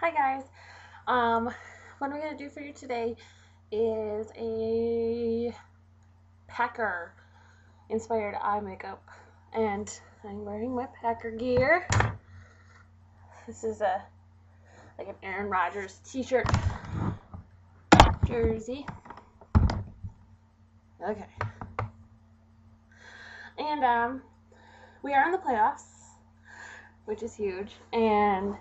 Hi guys. Um, what I'm gonna do for you today is a Packer inspired eye makeup, and I'm wearing my Packer gear. This is a like an Aaron Rodgers T-shirt jersey. Okay. And um, we are in the playoffs, which is huge, and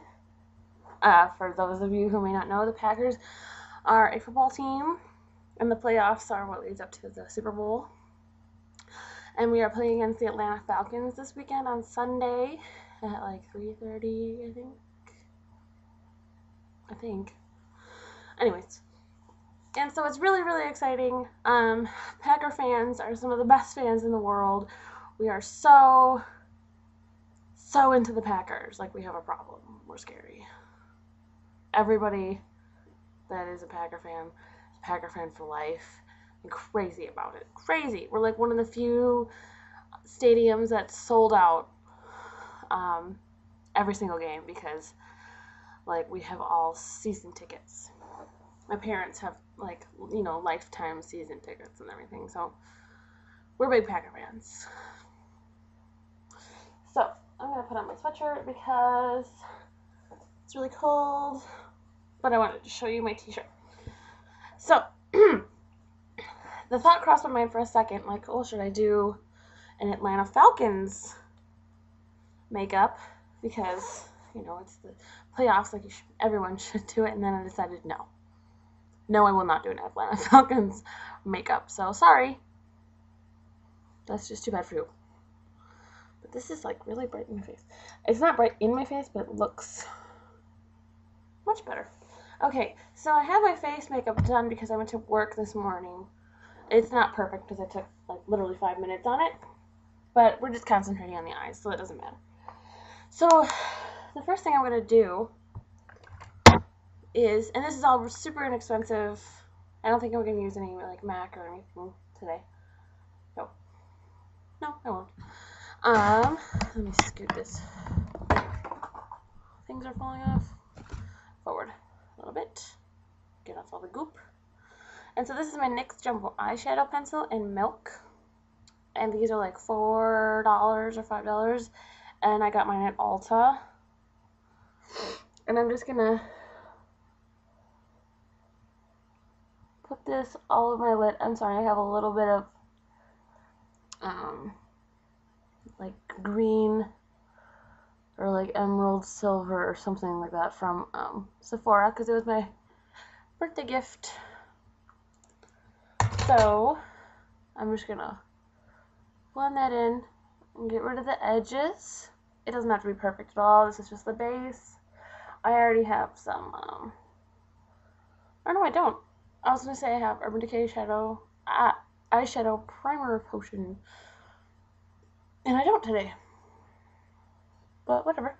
uh, for those of you who may not know, the Packers are a football team, and the playoffs are what leads up to the Super Bowl. And we are playing against the Atlanta Falcons this weekend on Sunday at like 3:30, I think. I think. Anyways, and so it's really really exciting. Um, Packer fans are some of the best fans in the world. We are so so into the Packers, like we have a problem. We're scary everybody that is a Packer fan Packer fan for life and crazy about it. Crazy. We're like one of the few stadiums that sold out um, every single game because like we have all season tickets. My parents have like you know lifetime season tickets and everything, so we're big Packer fans. So I'm gonna put on my sweatshirt because it's really cold but I wanted to show you my t-shirt. So, the thought crossed my mind for a second, like, oh, should I do an Atlanta Falcons makeup? Because, you know, it's the playoffs, like should, everyone should do it, and then I decided no. No, I will not do an Atlanta Falcons makeup, so sorry. That's just too bad for you. But this is like really bright in my face. It's not bright in my face, but it looks much better. Okay, so I have my face makeup done because I went to work this morning. It's not perfect because I took like literally five minutes on it, but we're just concentrating on the eyes, so it doesn't matter. So the first thing I'm going to do is, and this is all super inexpensive. I don't think I'm going to use any like MAC or anything today. No. No, I won't. Um, let me scoot this. Things are falling off. Forward a little bit. Get off all the goop. And so this is my NYX Jumbo eyeshadow pencil in milk. And these are like $4 or $5. And I got mine at Ulta. And I'm just going to put this all over my lid. I'm sorry, I have a little bit of um, like green or like emerald silver or something like that from um, Sephora because it was my birthday gift. So I'm just gonna blend that in and get rid of the edges. It doesn't have to be perfect at all. This is just the base. I already have some, um, or no I don't. I was gonna say I have Urban Decay Shadow, uh, eyeshadow primer potion. And I don't today but whatever.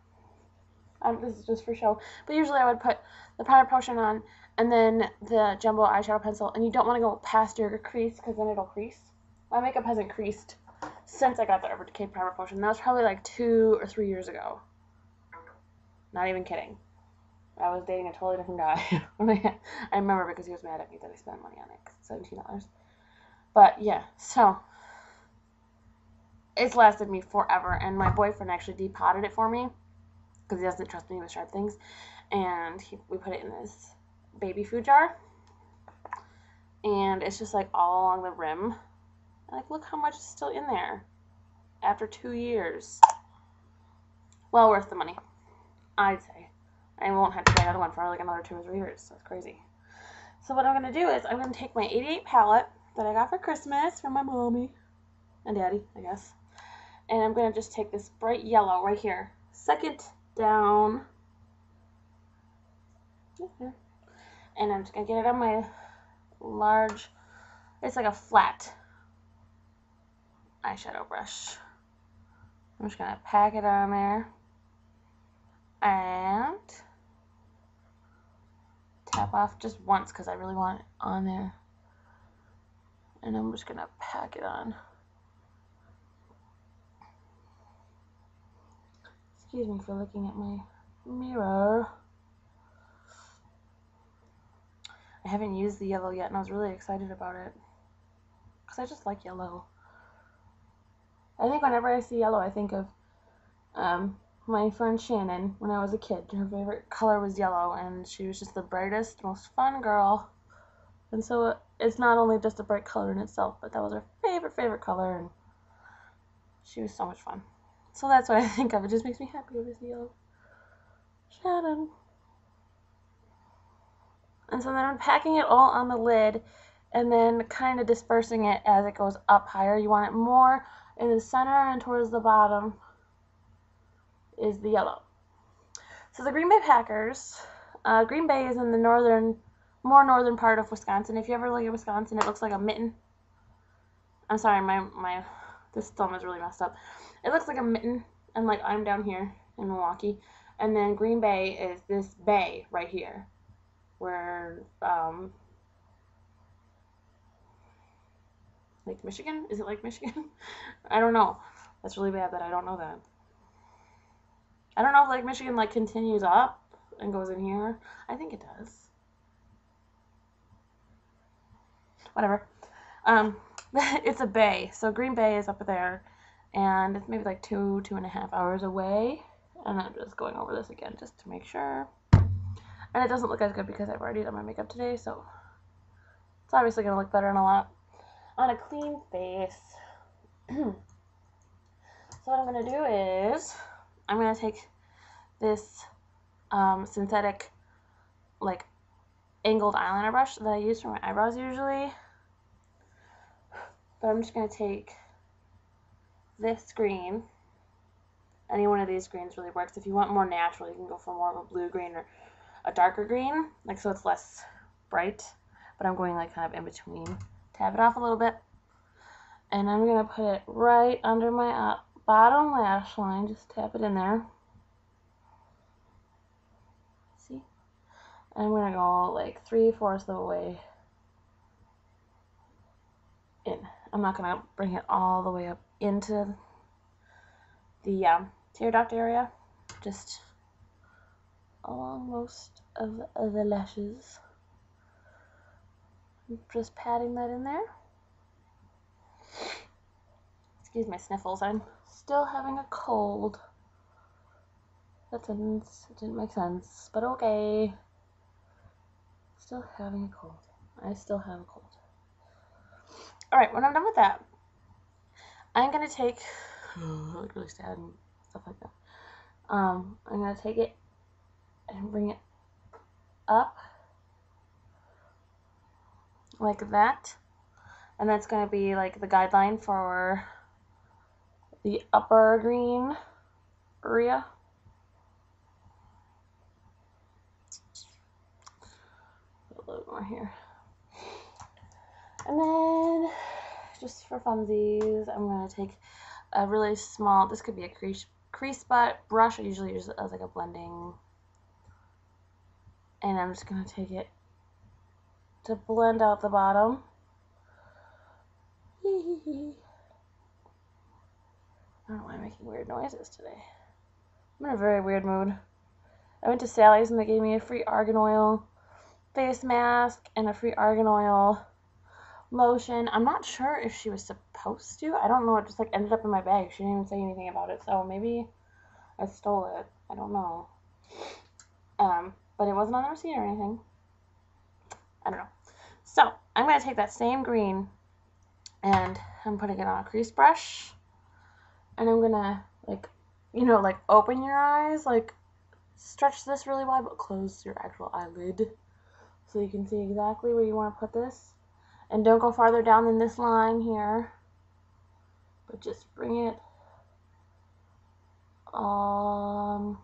Um, this is just for show. But usually I would put the primer potion on and then the jumbo eyeshadow pencil. And you don't want to go past your crease because then it'll crease. My makeup hasn't creased since I got the Urban Decay primer potion. That was probably like two or three years ago. Not even kidding. I was dating a totally different guy. I remember because he was mad at me that I spent money on it. $17. But yeah, so it's lasted me forever. And my boyfriend actually depotted it for me because he doesn't trust me with sharp things. And he, we put it in this baby food jar. And it's just like all along the rim. Like, look how much is still in there after two years. Well worth the money, I'd say. I won't have to buy another one for like another two or three years. That's crazy. So what I'm going to do is I'm going to take my 88 palette that I got for Christmas from my mommy and daddy, I guess and I'm going to just take this bright yellow right here, second down, and I'm just going to get it on my large, it's like a flat eyeshadow brush. I'm just going to pack it on there and tap off just once because I really want it on there. And I'm just going to pack it on. Excuse me for looking at my mirror. I haven't used the yellow yet, and I was really excited about it. Because I just like yellow. I think whenever I see yellow, I think of um, my friend Shannon when I was a kid. Her favorite color was yellow, and she was just the brightest, most fun girl. And so it's not only just a bright color in itself, but that was her favorite, favorite color, and she was so much fun. So that's what I think of. It just makes me happy see yellow. Shannon. And so then I'm packing it all on the lid and then kind of dispersing it as it goes up higher. You want it more in the center and towards the bottom is the yellow. So the Green Bay Packers, uh, Green Bay is in the northern, more northern part of Wisconsin. If you ever look at Wisconsin, it looks like a mitten. I'm sorry, my, my, this thumb is really messed up. It looks like a mitten, and like I'm down here in Milwaukee. And then Green Bay is this bay right here, where, um, Lake Michigan? Is it Lake Michigan? I don't know. That's really bad that I don't know that. I don't know if Lake Michigan like continues up and goes in here. I think it does. Whatever. Um, it's a bay. So Green Bay is up there, and it's maybe like two, two and a half hours away. And I'm just going over this again just to make sure. And it doesn't look as good because I've already done my makeup today, so it's obviously going to look better in a lot on a clean face. so what I'm going to do is I'm going to take this um, synthetic like angled eyeliner brush that I use for my eyebrows usually. But I'm just going to take this green. Any one of these greens really works. If you want more natural, you can go for more of a blue green or a darker green, like so it's less bright. But I'm going like kind of in between. Tap it off a little bit. And I'm going to put it right under my uh, bottom lash line. Just tap it in there. See? And I'm going to go like three-fourths of the way in. I'm not going to bring it all the way up into the um, tear duct area. Just along most of the lashes. Just patting that in there. Excuse my sniffles. I'm still having a cold. That sentence didn't make sense, but okay. Still having a cold. I still have a cold. Alright, when I'm done with that, I'm to take, I look really sad and stuff like that. Um, I'm to take it and bring it up like that. And that's to be like the guideline for the upper green area. A little more here. And then, just for funsies, I'm going to take a really small, this could be a crease, crease spot brush. I usually use it as like a blending. And I'm just going to take it to blend out the bottom. I don't know why I'm making weird noises today. I'm in a very weird mood. I went to Sally's and they gave me a free argan oil face mask and a free argan oil lotion. I'm not sure if she was supposed to. I don't know. It just like ended up in my bag. She didn't even say anything about it. So maybe I stole it. I don't know. Um, but it wasn't on the receipt or anything. I don't know. So I'm going to take that same green and I'm putting it on a crease brush and I'm gonna like you know like open your eyes like stretch this really wide but close your actual eyelid so you can see exactly where you want to put this and don't go farther down than this line here. But just bring it um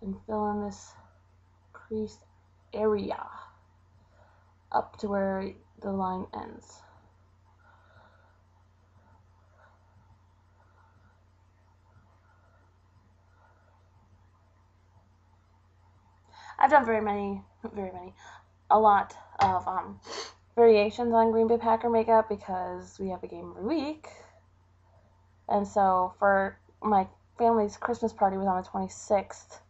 and fill in this crease area up to where the line ends. I've done very many, very many, a lot of um, variations on Green Bay Packer makeup because we have a game every week. And so for my family's Christmas party was on the 26th.